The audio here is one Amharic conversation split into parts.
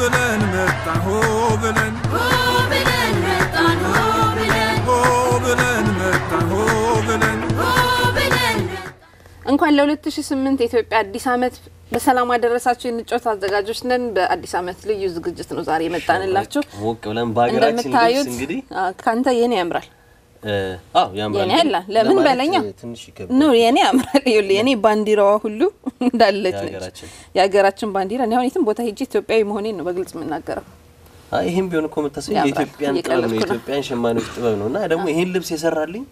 ብለን መጣን ሆ ብለን ሆ ብለን መጣን ሆ ብለን ሆ ብለን መጣን ሆ ብለን ሆ ብለን እንኳን ለ2008 የኢትዮጵያ አዲስ ዓመት በሰላም አደረሳችሁ። የንጮት አዘጋጆች ነን። በአዲስ ዓመት ልዩ ዝግጅት ነው ዛሬ የመጣንላችሁ። ሞቅ ብለን በሀገራችን እንደምታዩት ካንተ የኔ ያምራል ለምን በለኛ ኖ የኔ ያምራል። ይኸውልህ የኔ ባንዲራዋ ሁሉ እንዳለች ነች። የሀገራችን ባንዲራ እኔ አሁን የትም ቦታ ሄጄ ኢትዮጵያዊ መሆኔን ነው በግልጽ የምናገረው። አይ ይሄም ቢሆን እኮ የምታስበው የኢትዮጵያን ጥበብ ነው፣ ነው። የኢትዮጵያን ሸማኔዎች ጥበብ ነው። እና ደግሞ ይሄን ልብስ የሰራልኝ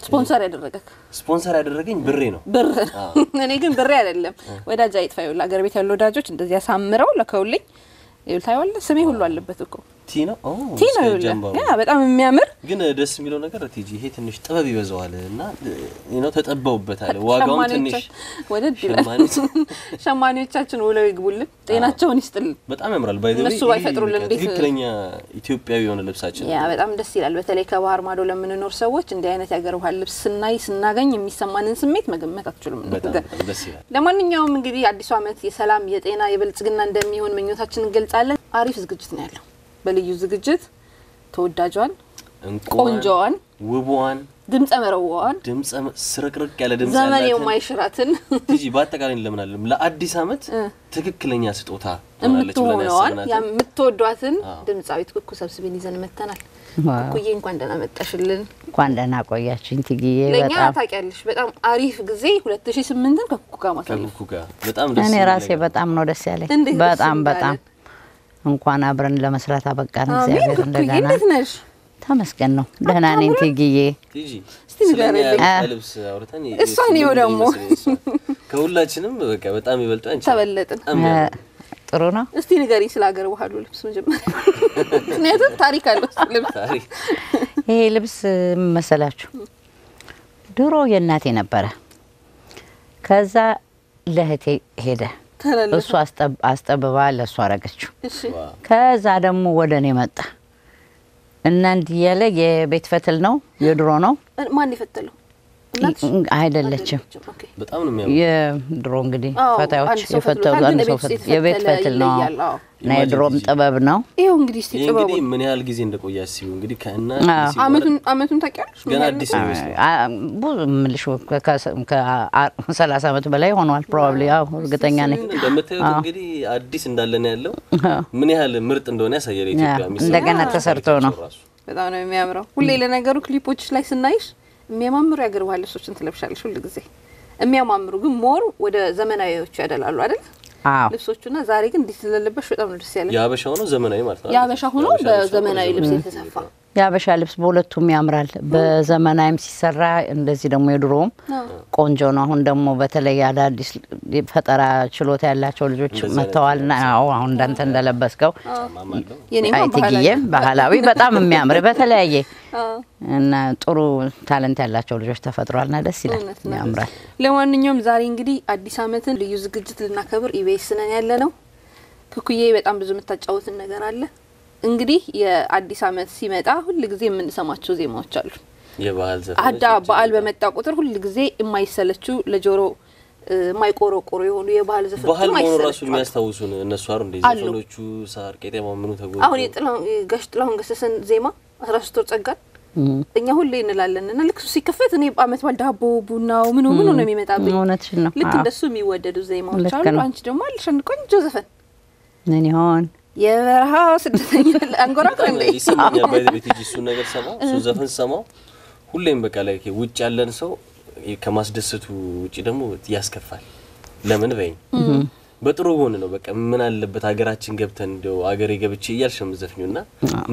ስፖንሰር ያደረገክ ስፖንሰር ያደረገኝ ብሬ ነው። ብር እኔ ግን ብሬ አይደለም ወዳጅ አይጥፋ። ይኸውልህ አገር ቤት ያሉ ወዳጆች እንደዚህ ያሳምረው ልከውልኝ። ይኸውልህ ታየዋለህ፣ ስሜ ሁሉ አለበት እኮ ቲ ነው ቲ ነው። በጣም የሚያምር ግን ደስ የሚለው ነገር ቲጂ ይሄ ትንሽ ጥበብ ይበዛዋል እና ነው ተጠበውበታል። ዋጋውን ትንሽ ሸማኔዎቻችን ወደድ ይላል። ሸማኔዎች- ሸማኔዎቻችን ውለው ይግቡልን፣ ጤናቸውን ይስጥልን። በጣም ያምራል። እነሱ ባይፈጥሩልን ትክክለኛ ኢትዮጵያዊ የሆነ ልብሳችን ያ በጣም ደስ ይላል። በተለይ ከባህር ማዶ ለምንኖር ሰዎች እንዲህ አይነት የሀገር ባህል ልብስ ስናይ ስናገኝ የሚሰማንን ስሜት መገመት አትችሉም። በጣም ነገር በጣም ደስ ይላል። ለማንኛውም እንግዲህ አዲሱ ዓመት የሰላም የጤና የብልጽግና እንደሚሆን ምኞታችን እንገልጻለን። አሪፍ ዝግጅት ነው ያለው። በልዩ ዝግጅት ተወዳጇን፣ ቆንጆዋን፣ ውቧን ድምፀ መረዋዋን፣ ድምጸ ስርቅርቅ ያለ ድምጽ ዘመን የማይሽራትን ቲጂ በአጠቃላይ ለምናለም ለአዲስ ዓመት ትክክለኛ ስጦታ የምትሆነዋን የምትወዷትን ድምፃዊት ኩኩ ሰብስቤን ይዘን መጥተናል። ዋው። ኩኩዬ እንኳን ደህና መጣሽልን። እንኳን ደህና ቆያችሁኝ ትግዬ። ለእኛ በጣም ታውቂያለሽ በጣም አሪፍ ጊዜ 2008ን ከኩኩ ጋር ማሳለፍ ከኩኩ ጋር በጣም ደስ እኔ ራሴ በጣም ነው ደስ ያለኝ። በጣም በጣም እንኳን አብረን ለመስራት አበቃን እግዚአብሔር እንደገና እንዴት ነሽ? ተመስገን ነው። ደህና ነኝ ትግዬ። ይኸው የእሱ ደግሞ። እሷ። ከሁላችንም በቃ በጣም ይበልጡ አንቺ ተበለጥን። ጥሩ ነው። እስቲ ንገሪኝ ስለ ሀገር ባህሉ ልብስ መጀመሪያ፣ ምክንያቱም ታሪክ አለው ልብስ። ታሪክ ይሄ ልብስ ምን መሰላችሁ? ድሮ የእናቴ ነበረ። ከዛ ለእህቴ ሄደ። እሱ አስጠብ- አስጠብባ ለእሱ አረገችው። ከዛ ደግሞ ወደ እኔ መጣ እና እንዲህ ያለ የቤት ፈትል ነው፣ የድሮ ነው ማን የፈተለው? አይደለችም። ነው የድሮ እንግዲህ ፈታዮች የፈተሉ አንድ ሰው የቤት ፈትል ነው እና የድሮም ጥበብ ነው። ይኸው እንግዲህ እስቲ ጥበቡ ምን ያህል ጊዜ እንደቆየ አስቢው። እንግዲህ ከእናት አመቱን አመቱን ታውቂያለሽ? ምን ገና ያህል አዲስ ነው? ነው ብዙ ከሰላሳ አመት በላይ ሆኗል። probably ያው እርግጠኛ ነኝ። እንደምታዩት እንግዲህ አዲስ እንዳለን ያለው ምን ያህል ምርጥ እንደሆነ ያሳያል። ኢትዮጵያ እንደገና ተሰርቶ ነው። በጣም ነው የሚያምረው። ሁሌ ለነገሩ ክሊፖች ላይ ስናይሽ የሚያማምሩ የአገር ባህል ልብሶችን ትለብሻለሽ ሁል ጊዜ። የሚያማምሩ ግን more ወደ ዘመናዊዎቹ ያደላሉ አይደል? አዎ። ልብሶቹና ዛሬ ግን እንዲህ ስለለበስሽ በጣም ነው ደስ ያለኝ። የሀበሻ ሆኖ ዘመናዊ ማለት ነው። የሀበሻ ሆኖ በዘመናዊ ልብስ የተሰፋ የሀበሻ ልብስ በሁለቱም ያምራል። በዘመናዊም ሲሰራ እንደዚህ ደግሞ የድሮውም ቆንጆ ነው። አሁን ደግሞ በተለይ አዳዲስ ፈጠራ ችሎታ ያላቸው ልጆች እንደዛ መጥተዋል ና አሁን እንዳንተ እንደለበስከው አይትግዬም ባህላዊ በጣም የሚያምር በተለያየ እና ጥሩ ታለንት ያላቸው ልጆች ተፈጥሯል ና ደስ ይላል፣ ያምራል። ለማንኛውም ዛሬ እንግዲህ አዲስ አመትን ልዩ ዝግጅት ልናከብር ኢቢኤስ ነን ያለ ነው። ክኩዬ በጣም ብዙ የምታጫውትን ነገር አለ። እንግዲህ የአዲስ አመት ሲመጣ ሁል ጊዜ የምንሰማቸው ዜማዎች አሉ። የባህል አዳ በዓል በመጣ ቁጥር ሁል ጊዜ የማይሰለችው ለጆሮ የማይቆረቆሩ የሆኑ የባህል ዘፈኖች ባህል መሆኑ ራሱ አሉ። የሚያስታውሱን እነሱ አሩ እንደ አሉ። ዘፈኖቹ ሳር ቄጤማ ምኑ ተጎ አሁን ጋሽ ጥላሁን ገሰሰን ዜማ አስራ ሶስት ወር ጸጋን እኛ ሁሌ እንላለን እና ልክ እሱ ሲከፈት እኔ አመት በዓል ዳቦ ቡናው ምኑ ምኑ ነው የሚመጣብኝ። እውነትሽን ነው። ልክ እንደሱ የሚወደዱ ዜማዎች አሉ። አንቺ ደግሞ አለሽ አንድ ቆንጆ ዘፈን ምን ይሆን የበረሃ ስደተኛ አንጎራጉር እንደ ይሰማኛል። ባይ ቤት እጂ እሱን ነገር ሰማው እሱን ዘፈን ሰማው ሁሌም በቃ ላይ ውጭ ያለን ሰው ከማስደሰቱ ውጭ ደግሞ ያስከፋል። ለምን በይኝ በጥሩ ጎን ነው። በቃ ምን አለበት ሀገራችን ገብተን እንደው ሀገሬ ገብቼ እያልሽ ነው የምትዘፍኚው እና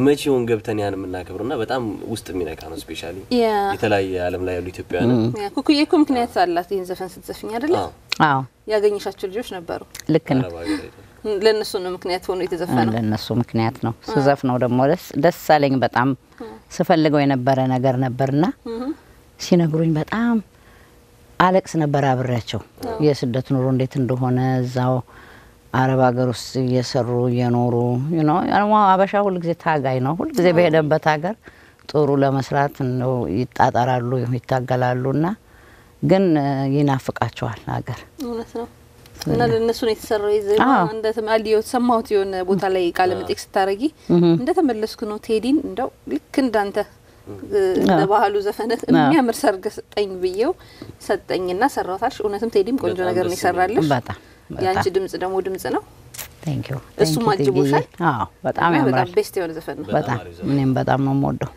መቼውን ገብተን ያን የምናከብረው እና በጣም ውስጥ የሚነካ ነው። ስፔሻሊ የተለያየ ዓለም ላይ ያሉ ኢትዮጵያውያን ኩኩዬ እኮ ምክንያት አላት ይህን ዘፈን ስትዘፍኝ አይደለ? አዎ ያገኘሻቸው ልጆች ነበሩ። ልክ ነው። ለእነሱ ነው ምክንያት ሆኖ የተዘፈነው። ለእነሱ ምክንያት ነው። ስዘፍ ነው ደግሞ ደስ ደስ አለኝ። በጣም ስፈልገው የነበረ ነገር ነበርና ሲነግሩኝ በጣም አለቅስ ነበር አብሬያቸው። የስደት ኑሮ እንዴት እንደሆነ እዛው አረብ ሀገር ውስጥ እየሰሩ እየኖሩ አበሻ ሁልጊዜ ታጋይ ነው። ሁልጊዜ በሄደበት ሀገር ጥሩ ለመስራት ነው ይጣጣራሉ፣ ይታገላሉ እና ግን ይናፍቃቸዋል ሀገር እውነት ነው። እና ለእነሱ ነው የተሰራው የዜማ አዎ። እንደ ተማልዮ ሰማሁት የሆነ ቦታ ላይ ቃለ መጠይቅ ስታረጊ እንደ ተመለስኩ ነው ቴዲን እንደው ልክ እንዳንተ ባህሉ ዘፈነት የሚያምር ሰርግ ስጠኝ ብዬው ሰጠኝና ሰራታልሽ። እውነትም ቴዲም ቆንጆ ነገር ነው በጣም የአንቺ በጣም ድምጽ ደግሞ ድምጽ ነው። thank you እሱም አጅቦሻል? አዎ በጣም ያምራል። በጣም best የሆነ ዘፈን ነው። በጣም እኔም በጣም ነው የምወደው።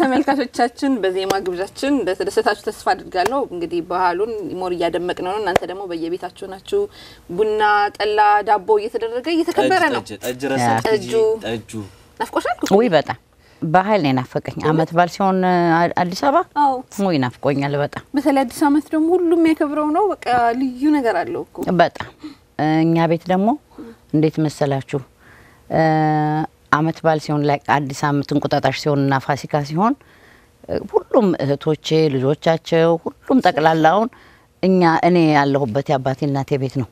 ተመልካቾቻችን በዜማ ግብዣችን እንደተደሰታችሁ ተስፋ አድርጋለሁ። እንግዲህ ባህሉን more እያደመቅ ነው። እናንተ ደግሞ በየቤታችሁ ናችሁ። ቡና፣ ጠላ፣ ዳቦ እየተደረገ እየተከበረ ነው። ጠጁ። ናፍቆሻል? ውይ በጣም ባህል ነው የናፈቀኝ። አመት በዓል ሲሆን አዲስ አበባ ውይ ናፍቆኛል በጣም በተለይ አዲስ ዓመት ደግሞ ሁሉም ያከብረው ነው። በቃ ልዩ ነገር አለው እኮ በጣም እኛ ቤት ደግሞ እንዴት መሰላችሁ አመት በዓል ሲሆን ላይ አዲስ አመት እንቁጣጣሽ ሲሆን እና ፋሲካ ሲሆን ሁሉም እህቶቼ ልጆቻቸው ሁሉም ጠቅላላውን እኛ እኔ ያለሁበት የአባቴ እናቴ ቤት ነው።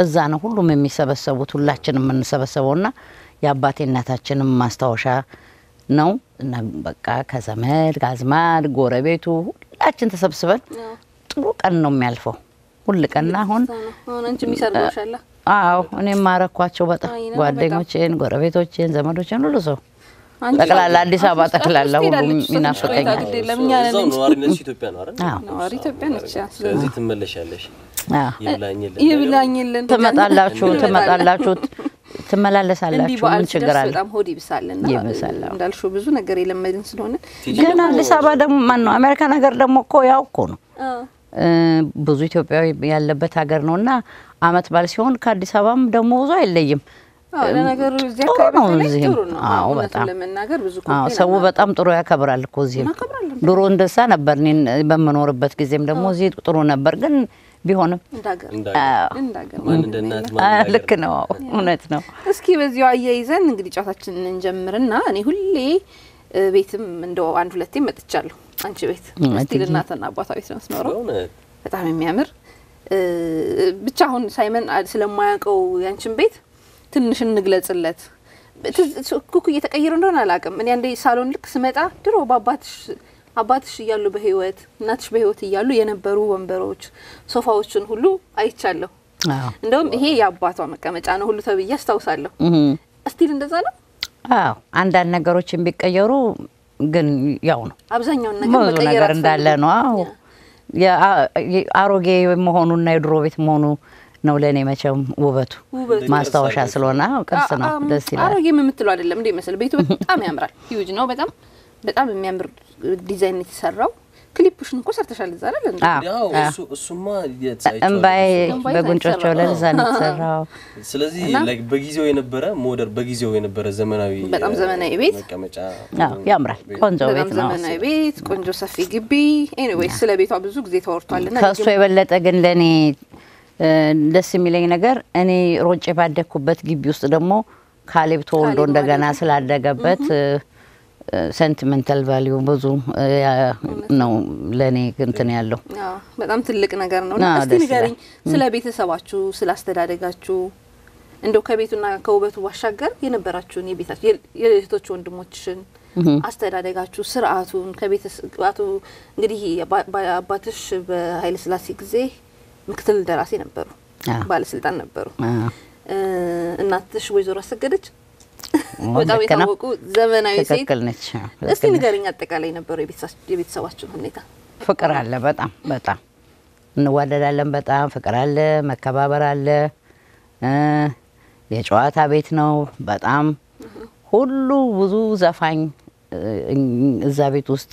እዛ ነው ሁሉም የሚሰበሰቡት ሁላችንም የምንሰበሰበው ና የአባቴ እናታችንም ማስታወሻ ነው። እና በቃ ከዘመድ ከአዝማድ ጎረቤቱ ሁላችን ተሰብስበን ጥሩ ቀን ነው የሚያልፈው ሁል ቀንና አሁን አሁን አንቺ የሚሰርበሻላ አዎ እኔም ማረኳቸው በጣም ጓደኞቼን፣ ጎረቤቶቼን፣ ዘመዶቼን ሁሉ ሰው አንቺ ጠቅላላ አዲስ አበባ ጠቅላላ ሁሉም ይናፍቀኛል። ነዋሪነትሽ ኢትዮጵያ ነው አይደል? አዎ ነዋሪ ኢትዮጵያ ነች። ያ፣ ስለዚህ ትመለሻለሽ። አዎ። ይብላኝልን ትመጣላችሁ ትመጣላችሁ ትመላለሳላችሁ ምን ችግር አለ? በጣም ሆድ ይብሳልና ይብሳል፣ አዎ። እንዳልሽው ብዙ ነገር የለመድን ስለሆነ ግን አዲስ አበባ ደግሞ ማን ነው አሜሪካ ነገር ደግሞ እኮ ያው እኮ ነው ብዙ ኢትዮጵያዊ ያለበት ሀገር ነው እና አመት በዓል ሲሆን ከአዲስ አበባም ደግሞ ብዙ አይለይም። ለነገሩ እዚህ ሰው በጣም ጥሩ ያከብራል እኮ እዚህም። ድሮ እንደዛ ነበር። እኔ በምኖርበት ጊዜም ደግሞ እዚህ ጥሩ ነበር። ግን ቢሆንም ልክ ነው፣ እውነት ነው። እስኪ በዚሁ አያይዘን እንግዲህ ጨዋታችንን እንጀምርና እኔ ሁሌ እ፣ ቤትም እንደው አንድ ሁለቴ መጥቻለሁ አንቺ ቤት still እናትና አባቷ ቤት ነው የምትኖረው። በእውነት በጣም የሚያምር ብቻ አሁን ሳይመን ስለማያውቀው ያንቺን ቤት ትንሽ እንግለጽለት። ኩኩ እየተቀየረ እንደሆነ አላውቅም። እኔ አንዴ ሳሎን ልክ ስመጣ ድሮ በአባትሽ አባትሽ እያሉ በህይወት እናትሽ በህይወት እያሉ የነበሩ ወንበሮች፣ ሶፋዎችን ሁሉ አይቻለሁ። አዎ እንደውም ይሄ የአባቷ መቀመጫ ነው ሁሉ ተብዬ አስታውሳለሁ። still እንደዛ ነው። አዎ አንዳንድ ነገሮችን ቢቀየሩ ግን ያው ነው አብዛኛውን ነገር ነገር እንዳለ ነው። አዎ አሮጌ መሆኑና የድሮ ቤት መሆኑ ነው ለእኔ መቼም ውበቱ ማስታወሻ ስለሆነ አዎ ቅርስ ነው፣ ደስ ይላል። አሮጌም የምትለው አይደለም እንዴ መሰል ቤቱ በጣም ያምራል። ሂውጅ ነው በጣም በጣም የሚያምር ዲዛይን የተሰራው። ክሊፕሽን እኮ ሰርተሻል እዛ አይደል እንዴ? አዎ እሱ እሱማ እምባዬ የተሰራው። ወለል እዛ ነው የተሰራው። ስለዚህ like በጊዜው የነበረ modern በጊዜው የነበረ ዘመናዊ በጣም ዘመናዊ ቤት። መቀመጫ አዎ ያምራል፣ ቆንጆ ቤት ነው። ዘመናዊ ቤት፣ ቆንጆ ሰፊ ግቢ። anyways ስለ ቤቷ ብዙ ጊዜ ተወርቷል እና ከእሱ የበለጠ ግን ለእኔ እ፣ ደስ የሚለኝ ነገር እኔ ሮጬ ባደግኩበት ግቢ ውስጥ ደግሞ ካሌብ ተወልዶ እንደገና ስላደገበት sentimental value ብዙ ነው ለእኔ እንትን ያለው በጣም ትልቅ ነገር ነው። እስቲ ንገሪኝ ስለ ቤተሰባችሁ፣ ስለ አስተዳደጋችሁ እንደው ከቤቱና ከውበቱ ባሻገር የነበራችሁን የቤታችሁ የእህቶች ወንድሞችሽን አስተዳደጋችሁ፣ ስርዓቱን ከቤተሰባቱ እንግዲህ አባ- አባ- አባትሽ በኃይለ ሥላሴ ጊዜ ምክትል ደራሲ ነበሩ፣ ባለስልጣን ነበሩ። እናትሽ ወይዘሮ አሰገደች በጣም የታወቁ ዘመናዊ ሴት። ትክክል ነች። ነች። ንገሪኝ አጠቃላይ ነበረው የቤተሰባ- የቤተሰባችሁን ሁኔታ። ፍቅር አለ። በጣም በጣም እንዋደዳለን። በጣም ፍቅር አለ፣ መከባበር አለ። የጨዋታ ቤት ነው። በጣም ሁሉ ብዙ ዘፋኝ እዛ ቤት ውስጥ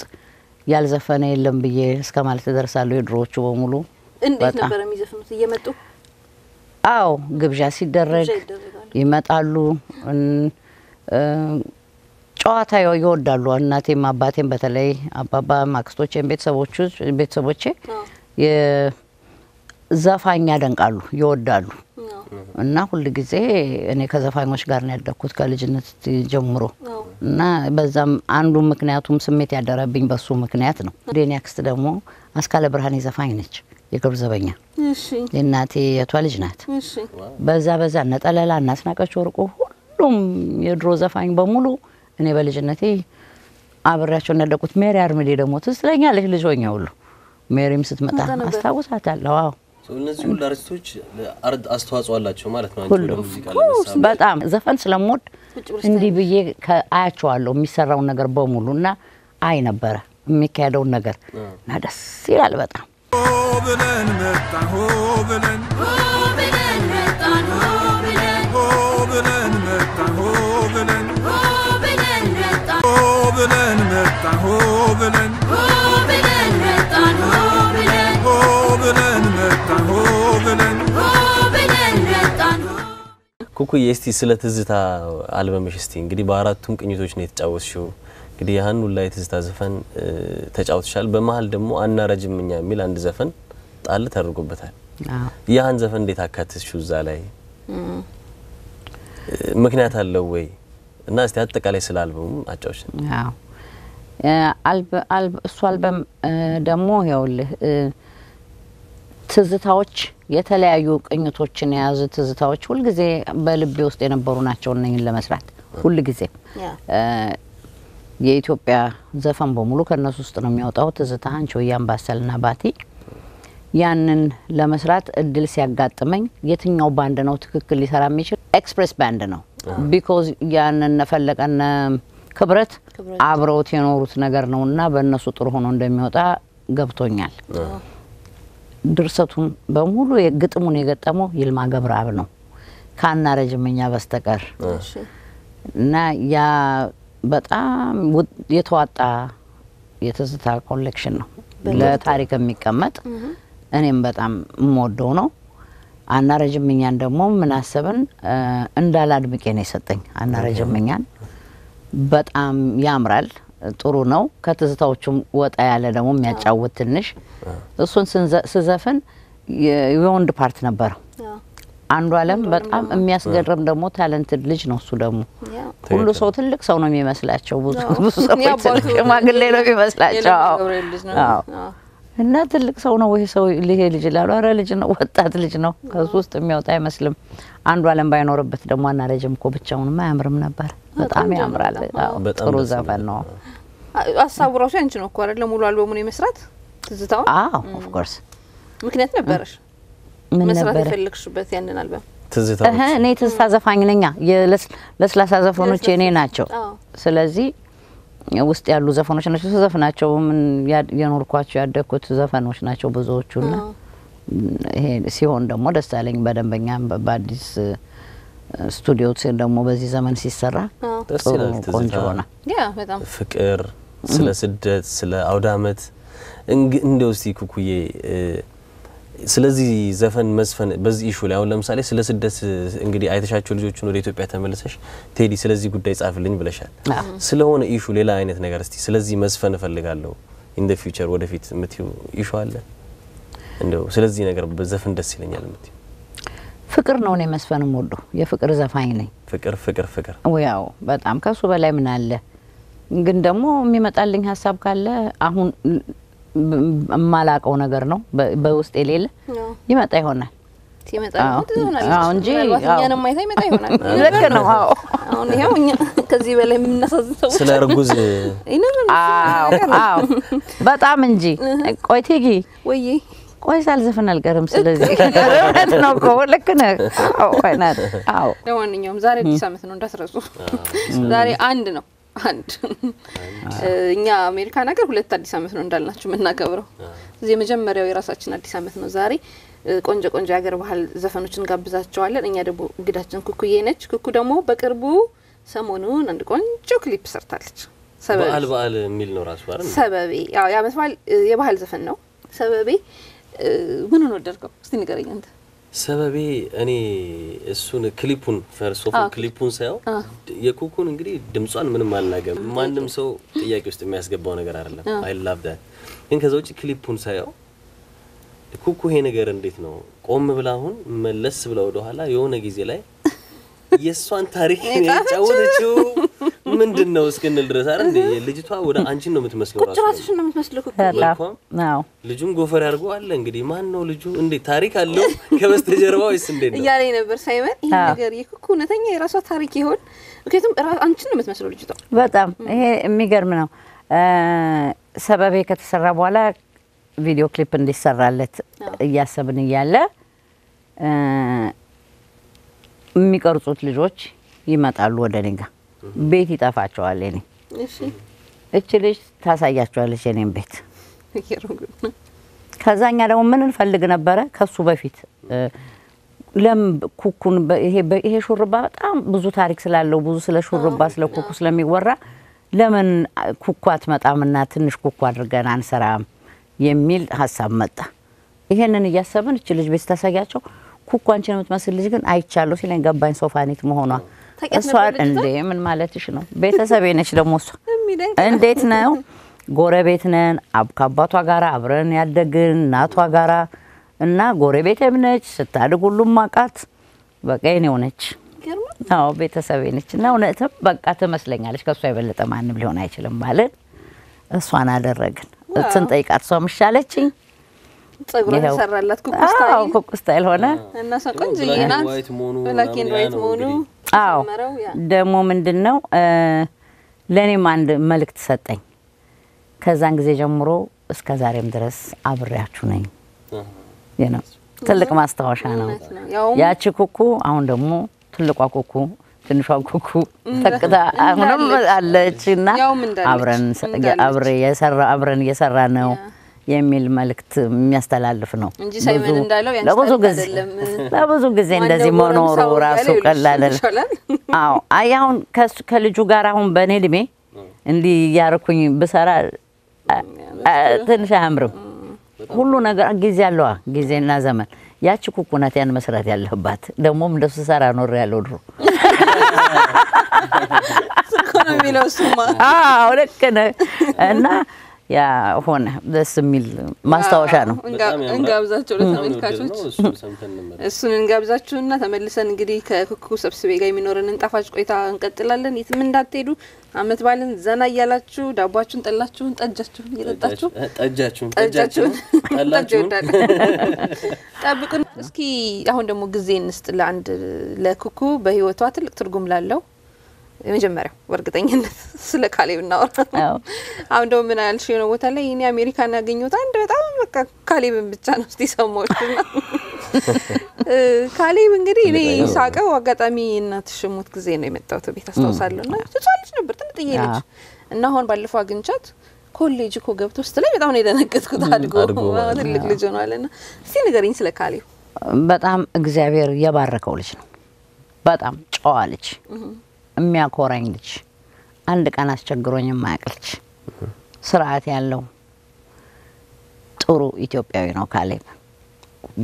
ያልዘፈነ የለም ብዬ እስከ ማለት ደርሳለሁ። የድሮዎቹ በሙሉ እንዴት ነበረ የሚዘፍኑት? እየመጡ አዎ ግብዣ ሲደረግ ይመጣሉ። ጨዋታ ይወ- ይወዳሉ። እናቴም አባቴም በተለይ አባባ አክስቶቼም ቤተሰቦቹ ቤተሰቦቼ አዎ፣ የዘፋኝ ያደንቃሉ፣ ይወዳሉ። እና ሁል ጊዜ እኔ ከዘፋኞች ጋር ነው ያደግኩት ከልጅነት ጀምሮ። እና በዛም አንዱ ምክንያቱም ስሜት ያደረብኝ በሱ ምክንያት ነው። የኔ አክስት ደግሞ አስካለ ብርሃኔ ዘፋኝ ነች፣ የክብር ዘበኛ። የእናቴ የቷ ልጅ ናት። በዛ በዛ ነጠለላ እናስናቀች ወርቁ ሁሉም የድሮ ዘፋኝ በሙሉ እኔ በልጅነቴ አብሬያቸው እንዳደኩት ሜሪ አርምዴ ደግሞ ትዝ ትለኛለች ልጅ ሆኜ ሁሉ። ሜሪም ስትመጣ አስታውሳታለሁ። አዎ። እነዚህ ሁሉ አርቲስቶች ለአርት አስተዋጽኦ አላቸው ማለት ነው። ሁሉም በጣም ዘፈን ስለምወድ እንዲህ ብዬ አያቸዋለሁ የሚሰራውን ነገር በሙሉ እና አይ ነበረ የሚካሄደውን ነገር እና ደስ ይላል በጣም። ሆ ብለን መጣን ሆ ብለን ሆ ብለን መጣን ሆ ብለን ሆ ብለን መጣን ሆ ብለን ሆ ብለን መጣን ሆ ብለን ሆ ብለን መጣን ሆ ብለን ሆ ብለን መጣን ሆ ብለን ሆ ብለን መጣን ሆ ኩኩዬ እስቲ ስለ ትዝታ አልበምሽ እስቲ እንግዲህ በአራቱም ቅኝቶች ነው የተጫወትሽው። እንግዲህ ያህን ሁላ የትዝታ ዘፈን ተጫውትሻል። በመሀል ደግሞ አናረጅም እኛ የሚል አንድ ዘፈን ጣል ተደርጎበታል። ያህን ዘፈን እንዴት አካትሽው እዛ ላይ ምክንያት አለው ወይ? እና እስቲ አጠቃላይ ስለ አልበሙ አጫዎች። እሱ አልበም ደግሞ ይኸውልህ እ፣ ትዝታዎች የተለያዩ ቅኝቶችን የያዙ ትዝታዎች ሁልጊዜ በልቤ ውስጥ የነበሩ ናቸው። እነኝን ለመስራት ሁልጊዜ የኢትዮጵያ ዘፈን በሙሉ ከእነሱ ውስጥ ነው የሚወጣው። ትዝታ፣ አንቺሆዬ፣ አምባሰልና ባቲ ያንን ለመስራት እድል ሲያጋጥመኝ የትኛው ባንድ ነው ትክክል ሊሰራ የሚችል? ኤክስፕሬስ ባንድ ነው። because ያንን ነፈለቀነ ክብረት አብረውት የኖሩት ነገር ነው እና በእነሱ ጥሩ ሆኖ እንደሚወጣ ገብቶኛል። ድርሰቱን በሙሉ ግጥሙን የገጠመው ይልማ ገብረአብ ነው ከአናረጅም እኛ በስተቀር እና ያ በጣም የተዋጣ የትዝታ ኮሌክሽን ነው። ለታሪክ የሚቀመጥ እኔም በጣም የምወደው ነው። አናረጅም እኛን ደግሞ ምን አሰብን? እ፣ እንዳላድምቄ ነው የሰጠኝ። አናረጅም እኛን በጣም ያምራል፣ ጥሩ ነው። ከትዝታዎቹም ወጣ ያለ ደግሞ የሚያጫውት ትንሽ። እሱን ስዘፍን የ- የወንድ part ነበረው። አንዱ አለም በጣም የሚያስገርም ደግሞ talented ልጅ ነው። እሱ ደግሞ። ሁሉ ሰው ትልቅ ሰው ነው የሚመስላቸው። ብዙ ትልቅ ሽማግሌ ነው የሚመስላቸው። እና ትልቅ ሰው ነው ይሄ ሰው ይሄ ልጅ ላሉ አረ ልጅ ነው ወጣት ልጅ ነው ከሱ ውስጥ የሚወጣ አይመስልም። አንዱ አለም ባይኖርበት ደግሞ አናረጅም እኮ ብቻውንማ አያምርም ነበር። በጣም ያምራል። ጥሩ ዘፈን ነው። ሀሳቡ ራሱ ያንቺ ነው እኮ አይደለ? ሙሉ አልበሙን የመስራት ትዝታውን አዎ of course ምክንያት ነበረሽ ምን መስራት የፈለግሽበት ያንን አልበም? እህ እኔ ትዝታ ዘፋኝ ነኝ። የለስላሳ ዘፈኖች የኔ ናቸው። ስለዚህ ውስጥ ያሉ ዘፈኖች ናቸው። ስዘፍናቸው ምን የኖርኳቸው ያደግኩት ዘፈኖች ናቸው ብዙዎቹና ይሄ ሲሆን ደግሞ ደስ አለኝ። በደንበኛ በ- በአዲስ ስቱዲዮ ደግሞ በዚህ ዘመን ሲሰራ ጥሩ ቆንጆ ሆነ። ፍቅር፣ ስለ ስደት፣ ስለ አውደ እንግ- እንደው እስቲ ኩኩዬ ስለዚህ ዘፈን መዝፈን በዚህ issue ላይ አሁን ለምሳሌ ስለ ስደት እንግዲህ አይተሻቸው ልጆችን ወደ ኢትዮጵያ ተመልሰሽ ቴዲ ስለዚህ ጉዳይ ጻፍልኝ ብለሻል። አዎ። ስለሆነ issue ሌላ አይነት ነገር እስቲ ስለዚህ መዝፈን እፈልጋለሁ in the future ወደፊት የምትይው issue አለ እንደው ስለዚህ ነገር በዘፈን ደስ ይለኛል የምትይው ፍቅር ነው እኔ መስፈንም ወዶ የፍቅር ዘፋኝ ነኝ። ፍቅር ፍቅር ፍቅር ያው በጣም ከሱ በላይ ምን አለ? ግን ደግሞ የሚመጣልኝ ሀሳብ ካለ አሁን የማላቀው ነገር ነው። በውስጥ የሌለ ይመጣ ይሆናል። ሲመጣ እንጂ እኛንም አይታ ይመጣ ልክ ነው። አዎ። አሁን ይኸው እኛ ከዚህ በላይ የምናሳዝን ሰዎች ስለ እርጉዝ ይነምን አዎ አዎ። በጣም እንጂ። ቆይ ቴጊ ወይ ቆይ ሳልዘፍን አልቀርም። ስለዚህ። እውነት ነው እኮ። ልክ ነህ። ለማንኛውም ዛሬ አዲስ ዓመት ነው። እንዳትረሱ። ዛሬ አንድ ነው አንድ እኛ አሜሪካን ሀገር ሁለት አዲስ ዓመት ነው እንዳልናችሁ የምናከብረው። እዚህ የመጀመሪያው የራሳችን አዲስ ዓመት ነው ዛሬ። ቆንጆ ቆንጆ የሀገር ባህል ዘፈኖችን ጋብዛቸዋለን። እኛ ደግሞ እንግዳችን ኩኩዬ ነች። ኩኩ ደግሞ በቅርቡ ሰሞኑን አንድ ቆንጆ ክሊፕ ሰርታለች። በዓል በዓል የሚል ነው ራሱ አይደል? ሰበቤ ያው የዓመት በዓል የባህል ዘፈን ነው። ሰበቤ ምኑን ወደድከው? እስቲ ንገረኝ አንተ። ሰበቤ እኔ እሱን ክሊፑን ፈርሶ አዎ። ክሊፑን ሳየው የኩኩን እንግዲህ ድምጿን ምንም አልናገርም። ማንም ሰው ጥያቄ ውስጥ የሚያስገባው ነገር አይደለም። I love that። ግን ከዛ ውጭ ክሊፑን ሳየው ኩኩ ይሄ ነገር እንዴት ነው ቆም ብላ አሁን መለስ ብላ ወደ ኋላ የሆነ ጊዜ ላይ የእሷን ታሪክ የጫወተችው ምንድን ነው እስክንል ድረስ አይደል እንዴ? ልጅቷ ወደ አንቺን ነው የምትመስለው ቁጭ ራሱ። ራስሽን ነው የምትመስለው አዎ። ልጁም ጎፈር ያድርጎ አለ እንግዲህ። ማን ነው ልጁ? እንዴ ታሪክ አለው? ከበስተጀርባ ወይስ እንዴት ነው? እያለኝ ነበር ሳይመን። ይህ አዎ። ነገር የኩኩ እውነተኛ የራሷ ታሪክ ይሆን? ምክንያቱም አንቺን ነው የምትመስለው ልጅቷ። በጣም ይሄ የሚገርም ነው። ሰበቤ ከተሰራ በኋላ ቪዲዮ ክሊፕ እንዲሰራለት እያሰብን እያለ የሚቀርጹት ልጆች ይመጣሉ ወደ እኔ ጋ ቤት ይጠፋቸዋል። እኔ እሺ እች ልጅ ታሳያቸዋለች የኔን ቤት። ይገርም ነው። ከዛ እኛ ደግሞ ምን እንፈልግ ነበረ ከሱ በፊት ለም ኩኩን ይሄ ሹርባ በጣም ብዙ ታሪክ ስላለው ብዙ ስለ ሹርባ ስለ ኩኩ ስለሚወራ ለምን ኩኩ አትመጣምና ትንሽ ኩኩ አድርገን አንሰራም የሚል ሀሳብ መጣ። ይሄንን እያሰብን እች ልጅ ቤት ታሳያቸው ኩኩ አንቺን የምትመስል ልጅ ግን አይቻለሁ ሲለኝ ገባኝ ሶፋኒት መሆኗ። ታውቂያት እሷ ነበር ልጅቷ? እንዴ ምን ማለትሽ ነው? ቤተሰቤ ነች ደግሞ እሷ እንዴት ነው? ጎረቤት ነን። አብ- ከአባቷ ጋር አብረን ያደግን እናቷ ጋራ እና ጎረቤቴም ነች። ስታድግ ሁሉም ማቃት በቃ የኔው ነች። አዎ ቤተሰቤ ነች እና እውነትም በቃ ትመስለኛለች። ከእሷ የበለጠ ማንም ሊሆን አይችልም ባልን እሷን አደረግን። ስንጠይቃት እሷ ምሻለችኝ ጸጉሯ ይኸው። ተሰራላት ኩኩ አዎ style ኩኩ style ሆነ። እና እሷ ቆንጆዬ ናት። white መሆኑ black and white መሆኑ አዎ። ደግሞ ምንድን ነው ለእኔም አንድ መልእክት ሰጠኝ። ከዛን ጊዜ ጀምሮ እስከ ዛሬም ድረስ አብሬያችሁ ነኝ። ነው ትልቅ ማስታወሻ ነው። ያቺ ኩኩ አሁን ደግሞ ትልቋ ኩኩ ትንሿ ኩኩ ተክታ አሁንም አለች እና አብረን እየሰራ ነው የሚል መልእክት የሚያስተላልፍ ነው። እንጂ ሳይመን እንዳለው ለብዙ ጊዜ ለብዙ ጊዜ እንደዚህ መኖሩ ራሱ ቀላል አዎ አይ አሁን ከልጁ ጋር አሁን በእኔ እድሜ እንዲህ እያረኩኝ ብሰራ ትንሽ አያምርም። ሁሉ ነገር ጊዜ አለዋ ጊዜና ዘመን። ያቺ ኩኩ ናት ያን መስራት ያለህባት። ደግሞም እንደሱ ሰራ ኖር ያለው ድሮ ነው የሚለው እሱማ። አዎ ልክ ነህ። እና ያ ሆነ ደስ የሚል ማስታወሻ ነው። እንጋብዛቸው ለተመልካቾች እሱን እንጋብዛችሁና ተመልሰን እንግዲህ ከኩኩ ሰብስቤ ጋር የሚኖረንን ጣፋጭ ቆይታ እንቀጥላለን። የትም እንዳትሄዱ። አመት ባልን ዘና እያላችሁ ዳቧችሁን፣ ጠላችሁን፣ ጠጃችሁን እየጠጣችሁ ጠጃችሁን ጠጃችሁን ጠጅ ይወዳል። ጠብቁን። እስኪ አሁን ደግሞ ጊዜ እንስጥ ለአንድ ለኩኩ በህይወቷ ትልቅ ትርጉም ላለው የመጀመሪያው በእርግጠኝነት ስለ ካሌብ እናወራ። አሁን ደግሞ ምን ያልሽ የሆነ ቦታ ላይ እኔ አሜሪካን ያገኘሁት አንድ በጣም በቃ ካሌብን ብቻ ነው እስቲ ሰማዎች ና ካሌብ እንግዲህ እኔ ሳውቀው አጋጣሚ እናትሽ ሞት ጊዜ ነው የመጣሁት ቤት አስታውሳለሁ። እና ልጅ ነበር ትንጥዬ ልጅ እና አሁን ባለፈው አግኝቻት ኮሌጅ እኮ ገብቶ ስትለኝ በጣም ነው የደነገጥኩት። አድጎ ትልቅ ልጅ ሆኗል። ና እስቲ ንገሪኝ ስለ ካሌብ። በጣም እግዚአብሔር የባረከው ልጅ ነው። በጣም ጨዋ ልጅ፣ የሚያኮራኝ ልጅ፣ አንድ ቀን አስቸግሮኝ የማያውቅ ልጅ፣ ስርዓት ያለው ጥሩ ኢትዮጵያዊ ነው ካሌብ።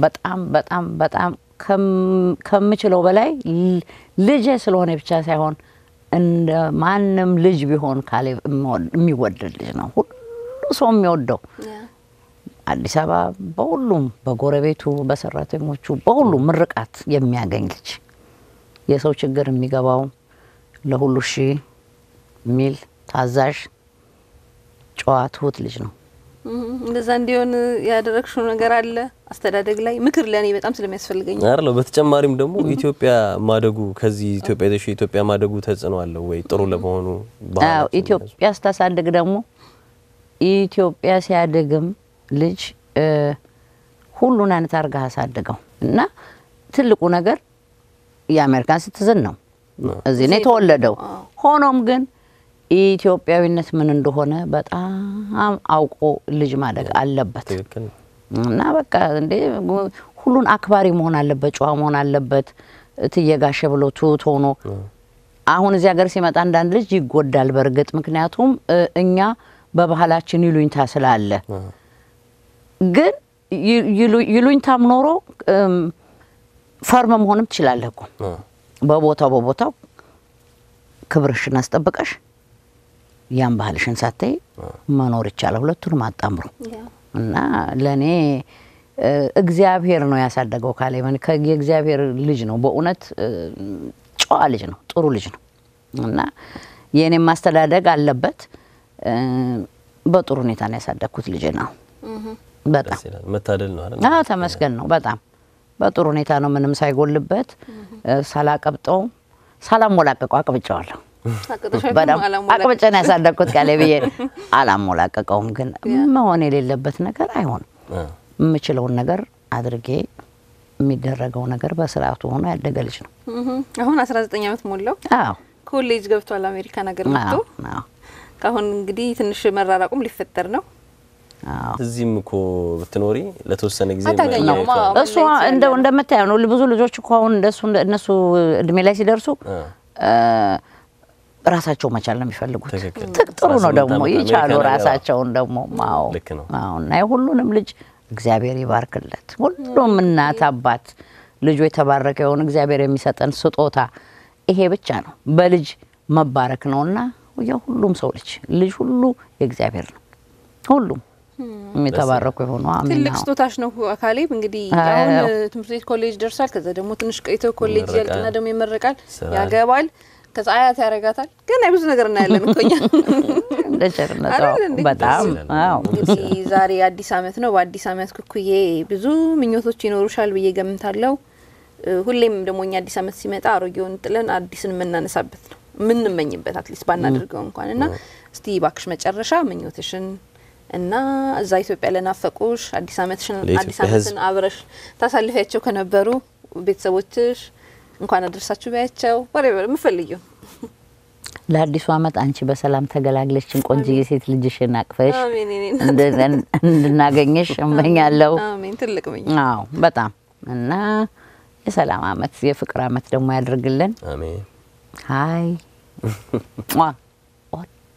በጣም በጣም በጣም ከም- ከምችለው በላይ ልጄ ስለሆነ ብቻ ሳይሆን እንደ ማንም ልጅ ቢሆን ካሌብ የሚወደድ ልጅ ነው። ሁሉ ሰው የሚወደው አዲስ አበባ በሁሉም በጎረቤቱ፣ በሰራተኞቹ፣ በሁሉም ምርቃት የሚያገኝ ልጅ የሰው ችግር የሚገባው ለሁሉ እሺ የሚል ታዛዥ፣ ጨዋ፣ ትሁት ልጅ ነው። እንደዛ እንዲሆን ያደረግሽው ነገር አለ አስተዳደግ ላይ ምክር ለእኔ በጣም ስለሚያስፈልገኝ አይደል? በተጨማሪም ደግሞ ኢትዮጵያ ማደጉ ከዚህ ኢትዮጵያ የተሽ ኢትዮጵያ ማደጉ ተጽዕኖ አለው ወይ ጥሩ ለመሆኑ አዎ ኢትዮጵያ ስታሳድግ ደግሞ ኢትዮጵያ ሲያድግም ልጅ ሁሉን አይነት አርጋ አሳድገው እና ትልቁ ነገር የአሜሪካን ስትዝን ነው። እዚህ ነው የተወለደው። ሆኖም ግን ኢትዮጵያዊነት ምን እንደሆነ በጣም አውቆ ልጅ ማደግ አለበት። እና በቃ እንዴ ሁሉን አክባሪ መሆን አለበት፣ ጨዋ መሆን አለበት። እትየጋሸ ብሎ ትሁት ሆኖ አሁን እዚህ ሀገር ሲመጣ አንዳንድ ልጅ ይጎዳል። በእርግጥ ምክንያቱም እኛ በባህላችን ይሉኝታ ስላለ ግን ይሉኝታም ኖሮ ፈርም መሆንም ትችላለህ እኮ በቦታው በቦታው ክብርሽን አስጠብቀሽ ያን ባህልሽን ሳታይ መኖር ይቻላል። ሁለቱንም አጣምሮ እና ለእኔ እግዚአብሔር ነው ያሳደገው ካሌብን። የእግዚአብሔር ልጅ ነው በእውነት ጨዋ ልጅ ነው፣ ጥሩ ልጅ ነው እና የእኔም ማስተዳደግ አለበት። በጥሩ ሁኔታ ነው ያሳደግኩት ልጅ ነው። በጣም መታደል ነው ተመስገን ነው። በጣም በጥሩ ሁኔታ ነው ምንም ሳይጎልበት ሳላቀብጠው ሳላሞላቀቀው አቅብጨዋለሁ። በጣም አቅብጬ ነው ያሳደግኩት ካሌብዬ። አላሞላቀቀውም፣ ግን መሆን የሌለበት ነገር አይሆንም። የምችለውን ነገር አድርጌ የሚደረገው ነገር በስርዓቱ ሆኖ ያደገ ልጅ ነው። አሁን አስራ ዘጠኝ አመት ሞላው። አዎ ኮሌጅ ገብቷል አሜሪካን ሀገር መጥቶ ከአሁን እንግዲህ ትንሽ መራራቁም ሊፈጠር ነው። እዚህም እኮ ብትኖሪ ለተወሰነ ጊዜ እሱ እንደው እንደምታየው ነው። ብዙ ልጆች እኮ አሁን እንደሱ እንደነሱ እድሜ ላይ ሲደርሱ ራሳቸው መቻል ነው የሚፈልጉት። ጥሩ ነው ደግሞ ይቻሉ ራሳቸውን ደግሞ አዎ ልክ ነው። አዎ እና የሁሉንም ልጅ እግዚአብሔር ይባርክለት። ሁሉም እናት አባት ልጁ የተባረከ የሆነ እግዚአብሔር የሚሰጠን ስጦታ ይሄ ብቻ ነው። በልጅ መባረክ ነውና የሁሉም ሰው ልጅ ልጅ ሁሉ የእግዚአብሔር ነው። ሁሉም የተባረኩ የሆኑ ትልቅ ስጦታሽ ነው ካሌብ። እንግዲህ አሁን ትምህርት ቤት ኮሌጅ ደርሷል። ከዛ ደግሞ ትንሽ ቆይቶ ኮሌጅ ይመረቃል። ያልቅና ደግሞ ይመረቃል፣ ያገባል፣ ከዛ አያት ያረጋታል። ግን ብዙ ነገር እናያለን እኮ እኛ። እንደ እንዴ? በጣም እንግዲህ ዛሬ አዲስ አመት ነው። በአዲስ አመት ኩኩዬ ብዙ ምኞቶች ይኖሩሻል ብዬ ገምታለሁ። እ፣ ሁሌም ደግሞ እኛ አዲስ አመት ሲመጣ አሮጌውን ጥለን አዲስን የምናነሳበት ነው የምንመኝበት at least ባናደርገው እንኳን እና እስቲ ባክሽ መጨረሻ ምኞትሽን እና እዛ ኢትዮጵያ ለናፈቁሽ አዲስ አመትሽን አዲስ አመትን አብረሽ ታሳልፊያቸው ከነበሩ ቤተሰቦችሽ እንኳን አደረሳችሁ ቢያቸው ወሬቨር የምፈልጊው። ለአዲሱ አመት አንቺ በሰላም ተገላግለችን ቆንጅዬ ሴት ልጅሽን አቅፈሽ እንድናገኘሽ እመኛለሁ። አሜን። ትልቅ ምኝ አዎ በጣም እና የሰላም አመት የፍቅር አመት ደግሞ ያድርግልን። አሜን። ሀይ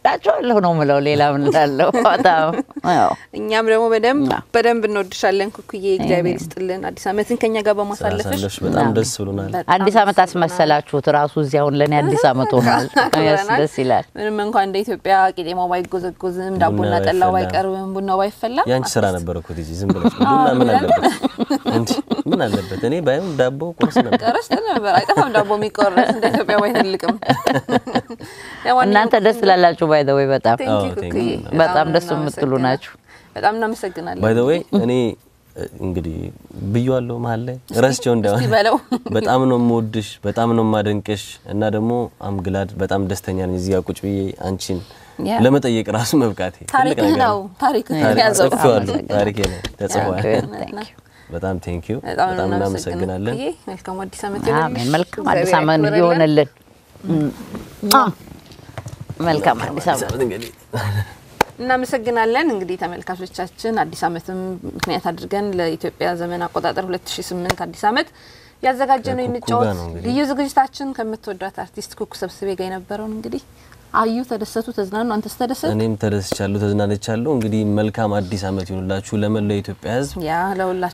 ሟ ወዳቸዋለሁ ነው ምለው። ሌላ ምን ላለው? በጣም አዎ እኛም ደግሞ በደንብ በደንብ እንወድሻለን ኩኩዬ። እግዚአብሔር ይስጥልን አዲስ አመትን ከኛ ጋር በማሳለፍሽ በጣም ደስ ብሎናል። አዲስ አመት አስመሰላችሁት። ራሱ እዚህ አሁን ለእኔ አዲስ አመት ሆኗል። ደስ ይላል። ምንም እንኳን እንደ ኢትዮጵያ ቄጤማው ባይጎዘጎዝም ዳቦና ጠላው ባይቀርብም ቡናው ባይፈላ ያንቺ ስራ ነበር እኮ ቲጂ ዝም ብለሽ ቡና ምን አለበት እንዴ? ምን አለበት? እኔ ባይሆን ዳቦ ቁርስ ነበር። ቀረስ ነበር አይጠፋም ዳቦ የሚቆረስ እንደ ኢትዮጵያ ባይተልቅም እናንተ ደስ ላላችሁ by the way በጣም በጣም ደስ የምትሉ ናችሁ። በጣም እናመሰግናለን። by ዘ ዌይ እኔ እንግዲህ ብዬዋለሁ መሀል ላይ ረስቼው በለው። በጣም ነው የምወድሽ፣ በጣም ነው የማደንቅሽ እና ደግሞ I'm glad በጣም ደስተኛ ነኝ እዚህ ጋር ቁጭ ብዬ አንቺን ለመጠየቅ ራሱ መብቃቴ ነው ታሪክ ያዘው ነው ተጽፏል።. በጣም thank you በጣም እናመሰግናለን። መልካም አዲስ አመት መልካም አዲስ ያክብርልን። ይሆንልን። መልካም አዲስ አመት እንግዲህ እናመሰግናለን። እንግዲህ ተመልካቾቻችን አዲስ አመትም ምክንያት አድርገን ለኢትዮጵያ ዘመን አቆጣጠር 2008 አዲስ አመት ያዘጋጀነው ከኩኩ የምጫወት ጋር ነው ልዩ ዝግጅታችን ከምትወዷት አርቲስት ኩኩ ሰብስቤ ጋር የነበረውን እንግዲህ አዩ ተደሰቱ፣ ተዝናኑ። አንተስ ተደሰት? እኔም ተደስቻለሁ፣ ተዝናንቻለሁ። እንግዲህ መልካም አዲስ አመት ይሁንላችሁ ለመላው የኢትዮጵያ ሕዝብ ያ ለሁላችን